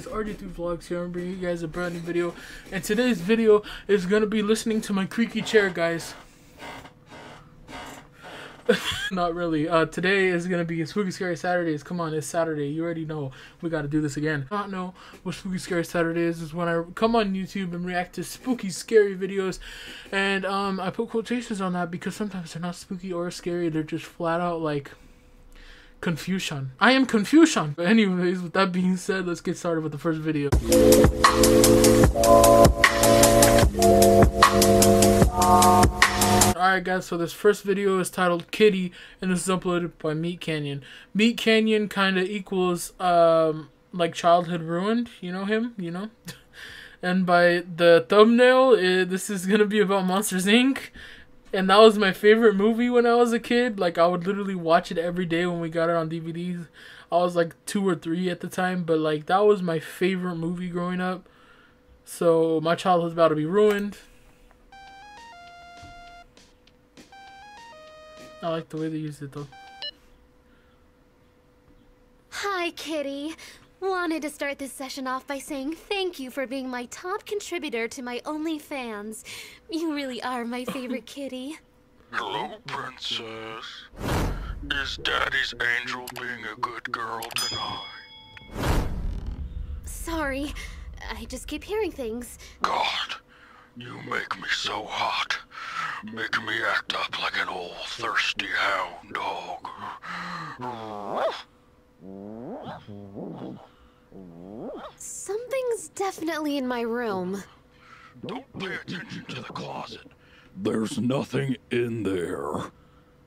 guys? RG3 Vlogs here. I'm bringing you guys a brand new video. And today's video is going to be listening to my creaky chair, guys. Not really. Uh, today is going to be Spooky Scary Saturdays. Come on, it's Saturday. You already know. We got to do this again. Not know what Spooky Scary Saturday is, is when I come on YouTube and react to spooky, scary videos. And um, I put quotations on that because sometimes they're not spooky or scary. They're just flat out like confusion. I am confusion. But anyways, with that being said, let's get started with the first video. Alright guys, so this first video is titled Kitty and this is uploaded by Meat Canyon. Meat Canyon kinda equals um like childhood ruined, you know him, you know? and by the thumbnail, it, this is gonna be about Monsters Inc and that was my favorite movie when I was a kid. Like I would literally watch it every day when we got it on DVDs. I was like two or three at the time, but like that was my favorite movie growing up. So my childhood's about to be ruined. I like the way they used it though. Hi, Kitty. Wanted to start this session off by saying thank you for being my top contributor to my OnlyFans. You really are my favorite kitty. Hello, Princess. Is Daddy's angel being a good girl tonight? Sorry, I just keep hearing things. God, you make me so hot. Make me act up like an old thirsty hound dog. Something's definitely in my room. Don't pay attention to the closet. There's nothing in there.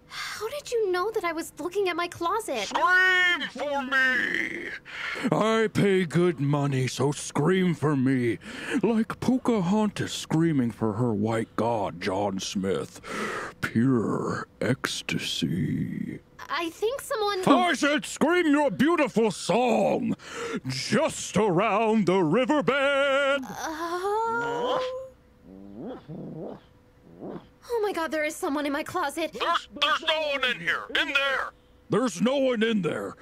How did you know that I was looking at my closet? Scream for me! I pay good money, so scream for me. Like Pocahontas screaming for her white god, John Smith. Pure ecstasy. I think someone. I said scream your beautiful song! Just around the riverbed! Oh. Oh my god, there is someone in my closet. There's, there's no one in here. In there. There's no one in there.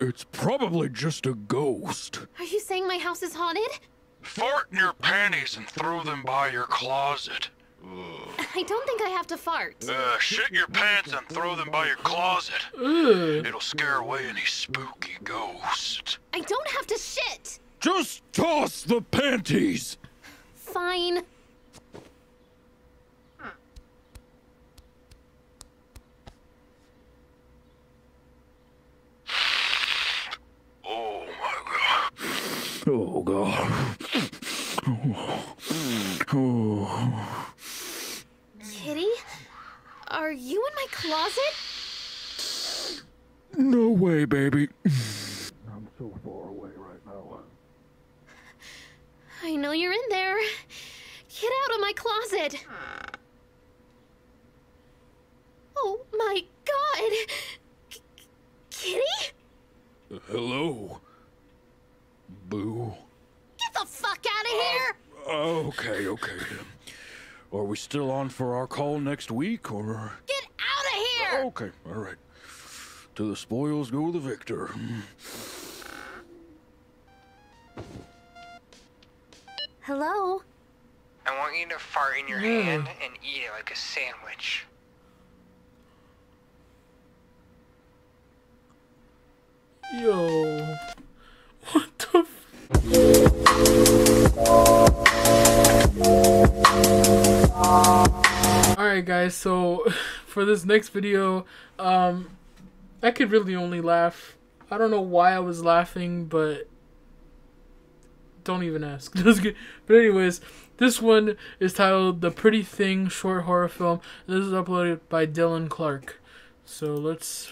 It's probably just a ghost. Are you saying my house is haunted? Fart in your panties and throw them by your closet. I don't think I have to fart. Uh, shit your pants and throw them by your closet. Ugh. It'll scare away any spooky ghost. I don't have to shit. Just toss the panties! Fine. Oh my god. Oh, God. Oh. Oh. Kitty? Are you in my closet? No way, baby. I'm so far away right now. I know you're in there. Get out of my closet. Oh my god. K- Kitty? Hello? Boo. Get the fuck out of here! Oh, okay, okay. Are we still on for our call next week, or? Get out of here! Okay, all right. To the spoils go the victor. Hello? I want you to fart in your Yeah. hand and eat it like a sandwich. Yo. Alright guys, so for this next video, um I could really only laugh. I don't know why I was laughing, but don't even ask. But anyways, this one is titled The Pretty Thing short horror film. This is uploaded by Dylan Clark. So let's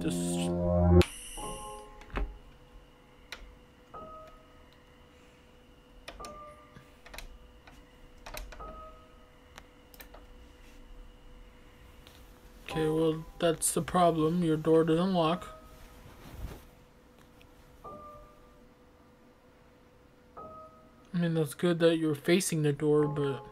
just Okay, well, that's the problem. Your door doesn't lock. I mean, that's good that you're facing the door, but.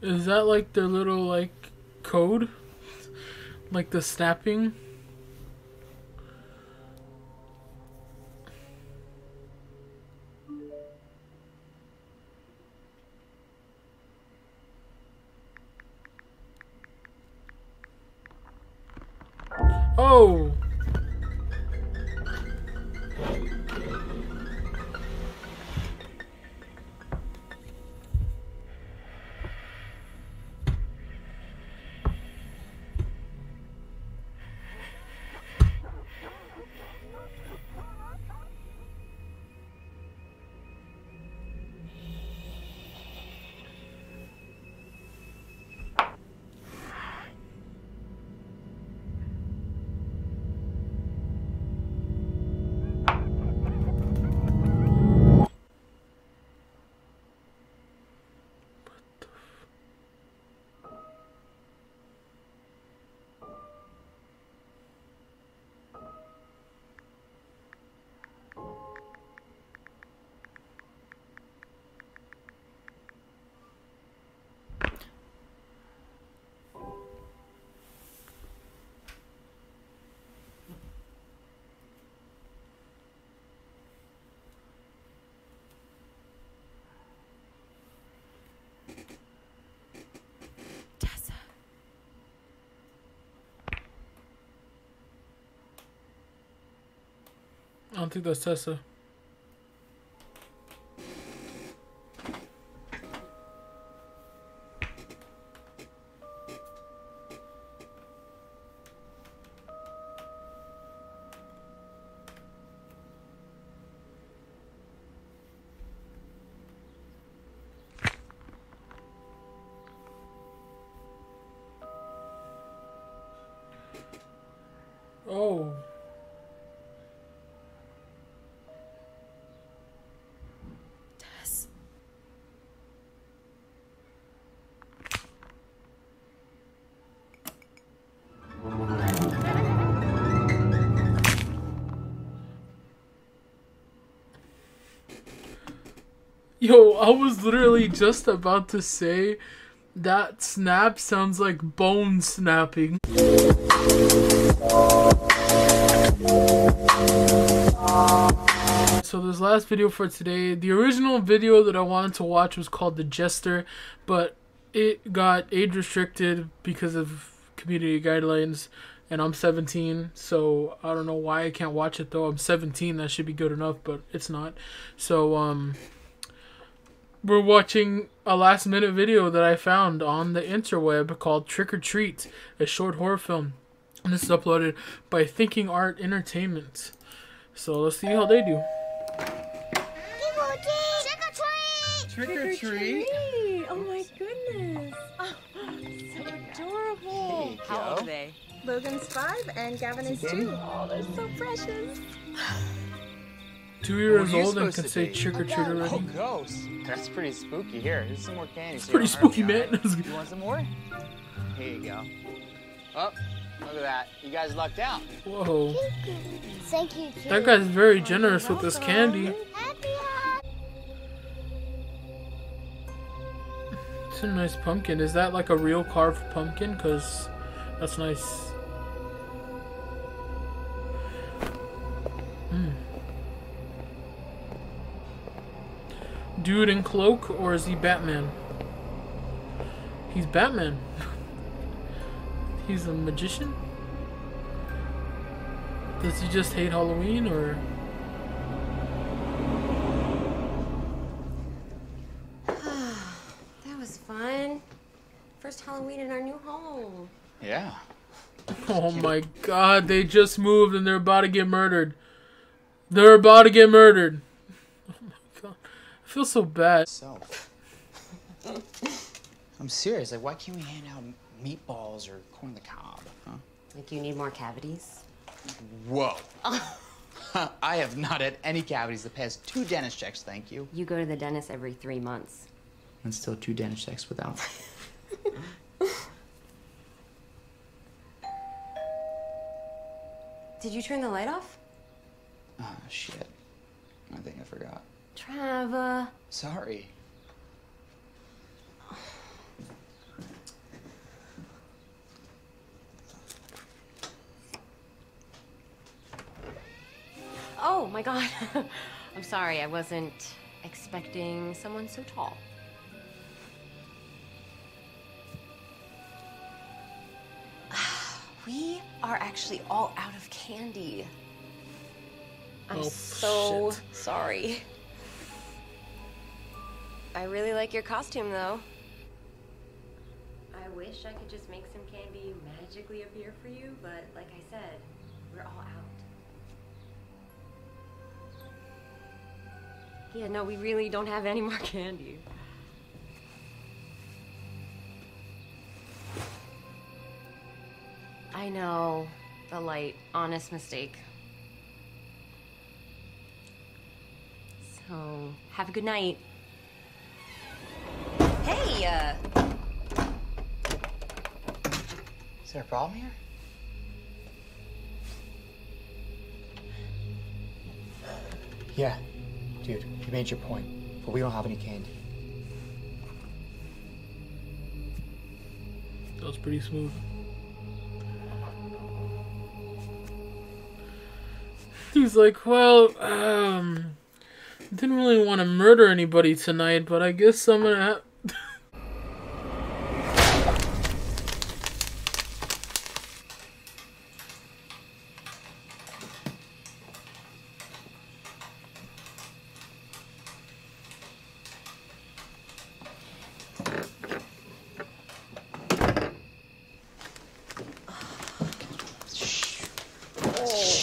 Is that like their little like code? Like the snapping? Oh! I Yo, I was literally just about to say that snap sounds like bone snapping. So this last video for today, the original video that I wanted to watch was called The Jester, but it got age restricted because of community guidelines and I'm 17, so I don't know why I can't watch it though. I'm 17, that should be good enough, but it's not. So um we're watching a last minute video that I found on the interweb called Trick or Treat, a short horror film. And this is uploaded by Thinking Art Entertainment. So let's see how they do. Trick or treat. Oh my goodness. Oh, so adorable. How old are they? Logan's five and Gavin is two. Oh, they're so precious. Two years What are you old and supposed can say trick or treat already. Oh, already. Oh, ghost. That's pretty spooky. Here, here's some more candy. It's so pretty you don't hurt spooky, me, man. alright? You want some more? Here you go. Oh, look at that. You guys lucked out. Whoa. Thank you. That guy's very generous with this candy. It's a nice pumpkin. Is that like a real carved pumpkin? Because that's nice. Dude in cloak, or is he Batman? He's Batman. He's a magician? Does he just hate Halloween, or. That was fun. First Halloween in our new home. Yeah. Oh my god, they just moved and they're about to get murdered. They're about to get murdered. Oh my god. I feel so bad. So. I'm serious. Like, why can't we hand out meatballs or corn on the cob? Huh? Like you need more cavities? Whoa. I have not had any cavities the past two dentist checks, thank you. You go to the dentist every three months. And still two dentist checks without. Did you turn the light off? Ah, shit. I think I forgot. Trevor. Sorry. Oh my god. I'm sorry, I wasn't expecting someone so tall. we are actually all out of candy. I'm oh, so shit. sorry. I really like your costume though. I wish I could just make some candy magically appear for you, but like I said, we're all out. Yeah, no, we really don't have any more candy. I know. The light. Honest mistake. So, have a good night. Hey, uh, Is there a problem here? Yeah, dude, you made your point, but we don't have any candy. That was pretty smooth. He's like, well, um, didn't really want to murder anybody tonight, but I guess I'm gonna. Ha-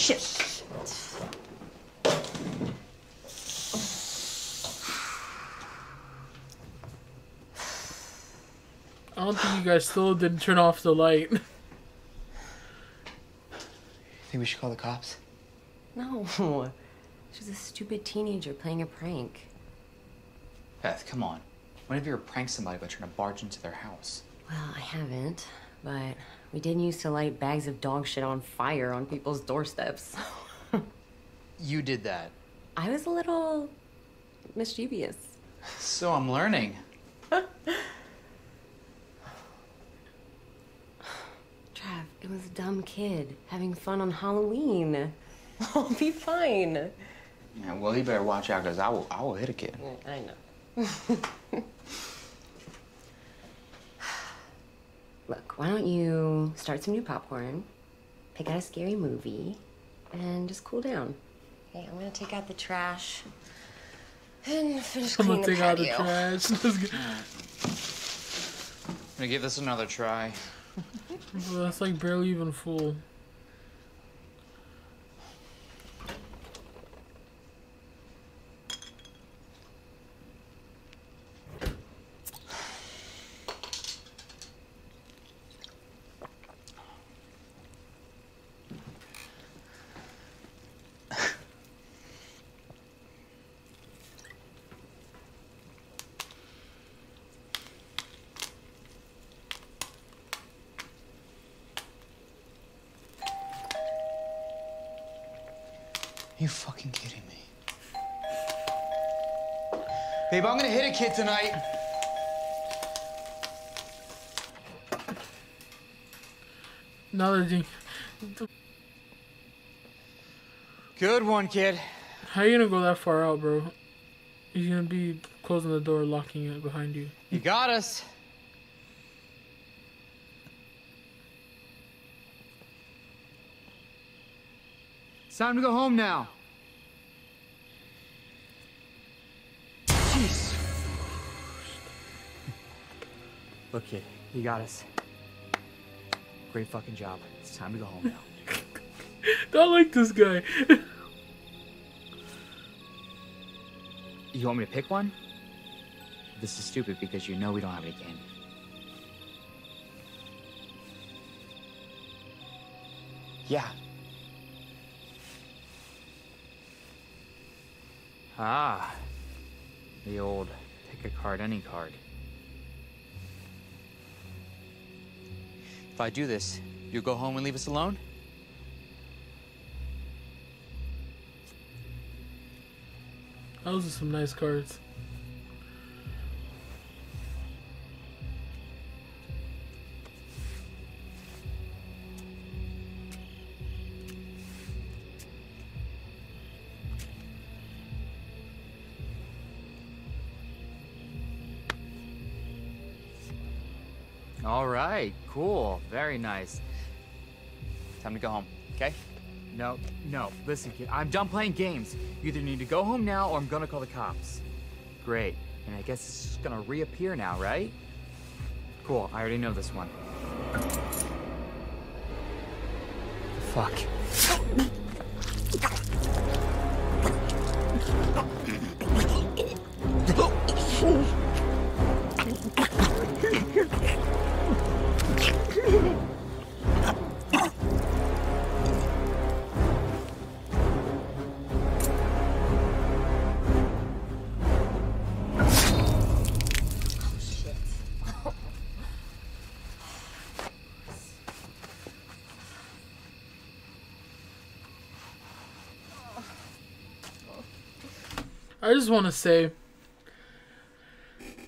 shit. I don't think you guys still didn't turn off the light. Think we should call the cops? No. She's a stupid teenager playing a prank. Beth, come on. When have you ever pranked somebody by trying to barge into their house? Well, I haven't, but we did used to light bags of dog shit on fire on people's doorsteps. You did that. I was a little mischievous. So I'm learning. Trav, it was a dumb kid having fun on Halloween. I'll be fine. Yeah, well, he better watch out, because I will, I will hit a kid. I know. Look, why don't you start some new popcorn, pick out a scary movie, and just cool down. Okay, I'm gonna take out the trash and finish I'm cleaning gonna take out the trash. Let's go- I'm gonna give this another try. That's like barely even full. You fucking kidding me? Babe, I'm gonna hit a kid tonight. Another you, Good one, kid. how you gonna go that far out, bro? He's gonna be closing the door, locking it behind you. You got us. It's time to go home now. Jeez. Look, kid, you got us. Great fucking job. It's time to go home now. Don't like this guy. You want me to pick one? This is stupid because you know we don't have any candy. Yeah. Ah. The old pick a card, any card. If I do this, you'll go home and leave us alone? Those are some nice cards. Very nice. Time to go home, okay? No, no, listen, kid, I'm done playing games. You either need to go home now or I'm gonna call the cops. Great, and I guess it's just gonna reappear now, right? Cool, I already know this one. Fuck. just want to say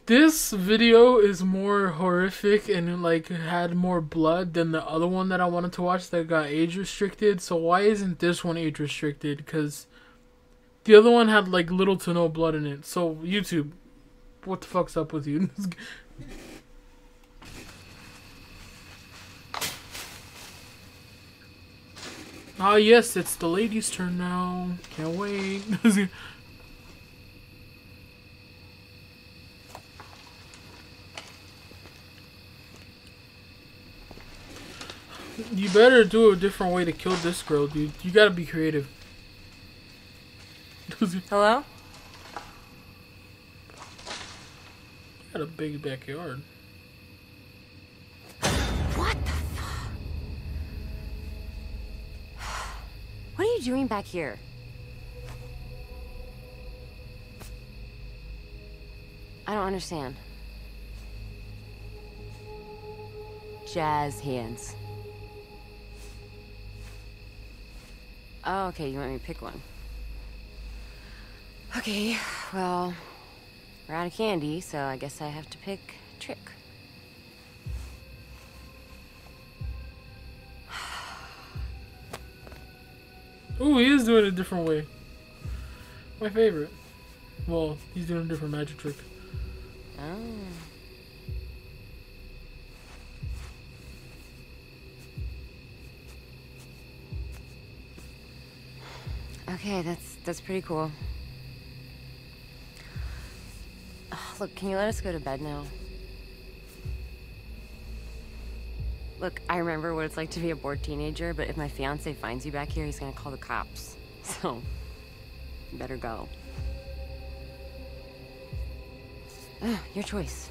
this video is more horrific and like had more blood than the other one that I wanted to watch that got age restricted. So why isn't this one age restricted? Because the other one had like little to no blood in it. So YouTube, what the fuck's up with you? Ah yes, it's the ladies' turn now. Can't wait. You better do a different way to kill this girl, dude. You gotta be creative. Hello? Got a big backyard. What the fuck? What are you doing back here? I don't understand. Jazz hands. Oh, okay, you want me to pick one. Okay, well, we're out of candy, so I guess I have to pick Trick. Ooh, he is doing it a different way. My favorite. Well, he's doing a different magic trick. Oh. Okay, that's that's pretty cool. Look, can you let us go to bed now? Look, I remember what it's like to be a bored teenager, but if my fiance finds you back here, he's gonna call the cops. So, you better go. Ugh, your choice.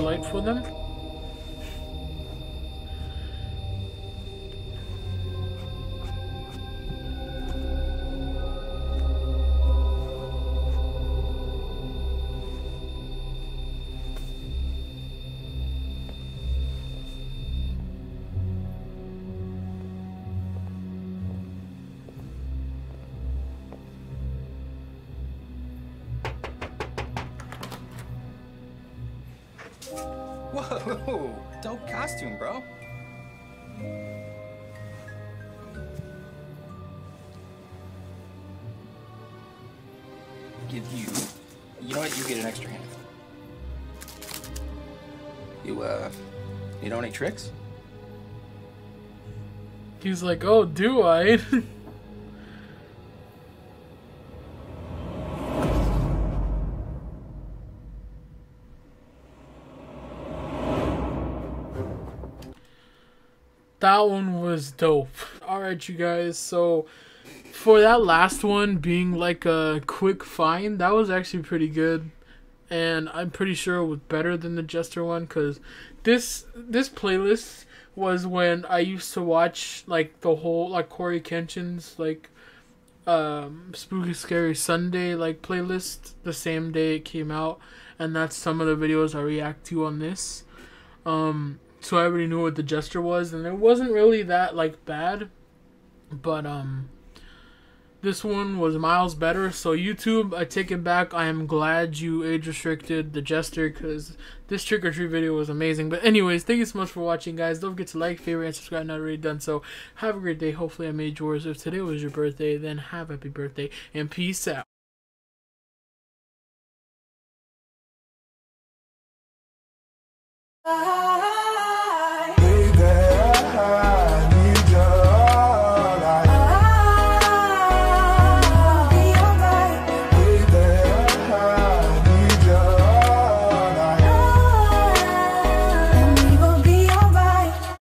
light for them? Dope costume, bro. Give you. You know what? You get an extra hand. You, uh. You know any tricks? He's like, oh, do I? that one was dope. Alright, you guys, so for that last one being like a quick find, that was actually pretty good. And I'm pretty sure it was better than the Jester one because this this playlist was when I used to watch like the whole like Cory Kenshin's like um spooky scary Sunday like playlist the same day it came out and that's some of the videos I react to on this. Um so I already knew what the Jester was, and it wasn't really that like bad, but um, this one was miles better. So YouTube, I take it back. I am glad you age restricted the Jester because this trick or treat video was amazing. But anyways, thank you so much for watching, guys. Don't forget to like, favorite, and subscribe. Not already done so. Have a great day. Hopefully, I made yours. If today was your birthday, then have happy birthday and peace out. Uh -huh.